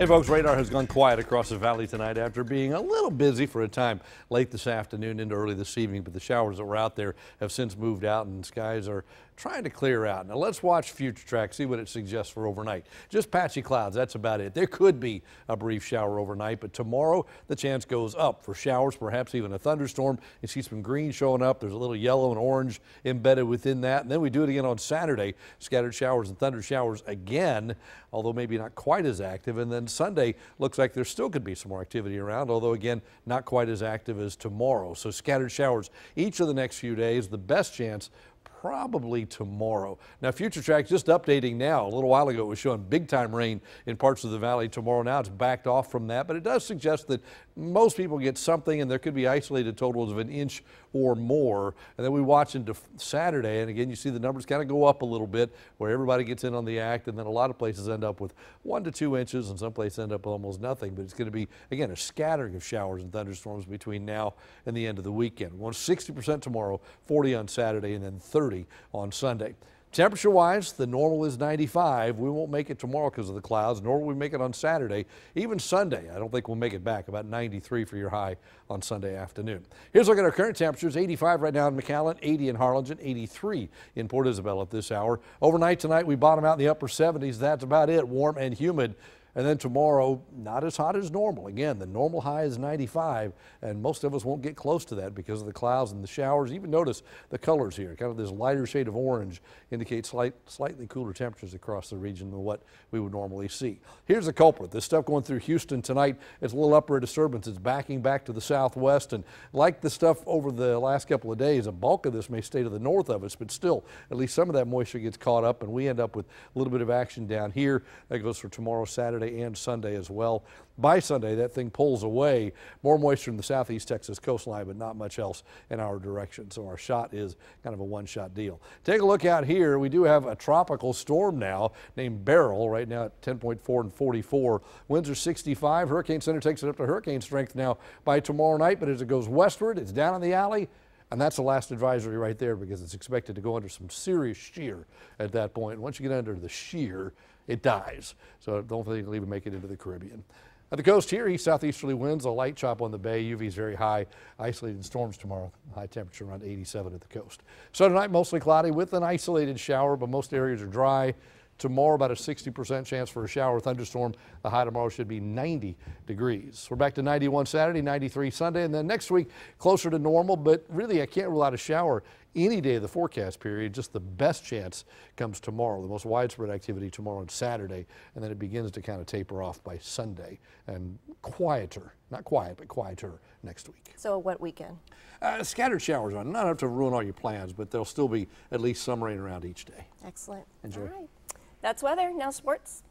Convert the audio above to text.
Hey folks, radar has gone quiet across the valley tonight after being a little busy for a time late this afternoon into early this evening, but the showers that were out there have since moved out and skies are trying to clear out. Now let's watch Future Track, see what it suggests for overnight. Just patchy clouds, that's about it. There could be a brief shower overnight, but tomorrow the chance goes up for showers, perhaps even a thunderstorm. You see some green showing up. There's a little yellow and orange embedded within that. And then we do it again on Saturday, scattered showers and thunder showers again, although maybe not quite as active. And then Sunday looks like there still could be some more activity around, although again, not quite as active as tomorrow. So scattered showers each of the next few days. The best chance probably tomorrow. Now, Future Track just updating now. A little while ago, it was showing big time rain in parts of the valley tomorrow. Now it's backed off from that, but it does suggest that most people get something and there could be isolated totals of an inch or more. And then we watch into Saturday, and again, you see the numbers kind of go up a little bit where everybody gets in on the act, and then a lot of places end up with one to two inches, and some places end up almost nothing. But it's going to be, again, a scattering of showers and thunderstorms between now and the end of the weekend. One 60% tomorrow, 40 on Saturday, and then 30 30 on Sunday. Temperature wise, the normal is 95. We won't make it tomorrow because of the clouds, nor will we make it on Saturday. Even Sunday, I don't think we'll make it back. About 93 for your high on Sunday afternoon. Here's a look at our current temperatures 85 right now in McAllen, 80 in Harlingen, 83 in Port Isabel at this hour. Overnight tonight, we bottom out in the upper 70s. That's about it. Warm and humid. And then tomorrow, not as hot as normal. Again, the normal high is 95, and most of us won't get close to that because of the clouds and the showers. Even notice the colors here, kind of this lighter shade of orange indicates slight, slightly cooler temperatures across the region than what we would normally see. Here's the culprit. This stuff going through Houston tonight, it's a little upper disturbance. It's backing back to the southwest, and like the stuff over the last couple of days, a bulk of this may stay to the north of us, but still, at least some of that moisture gets caught up, and we end up with a little bit of action down here. That goes for tomorrow, Saturday, Saturday and Sunday as well. By Sunday, that thing pulls away. More moisture in the southeast Texas coastline, but not much else in our direction. So our shot is kind of a one-shot deal. Take a look out here. We do have a tropical storm now named Beryl right now at 10.4 and 44. Winds are 65. Hurricane Center takes it up to hurricane strength now by tomorrow night, but as it goes westward, it's down in the alley. And that's the last advisory right there because it's expected to go under some serious shear at that point. Once you get under the shear, it dies. So don't think it'll even make it into the Caribbean. At the coast here, east southeasterly winds, a light chop on the bay. UV is very high. Isolated storms tomorrow. High temperature around 87 at the coast. So tonight, mostly cloudy with an isolated shower, but most areas are dry. Tomorrow, about a 60% chance for a shower or thunderstorm. The high tomorrow should be 90 degrees. We're back to 91 Saturday, 93 Sunday, and then next week closer to normal, but really I can't rule out a shower any day of the forecast period. Just the best chance comes tomorrow, the most widespread activity tomorrow and Saturday, and then it begins to kind of taper off by Sunday and quieter, not quiet, but quieter next week. So a wet weekend? Uh, scattered showers on, not enough to ruin all your plans, but there'll still be at least some rain around each day. Excellent. Enjoy. That's weather. Now sports.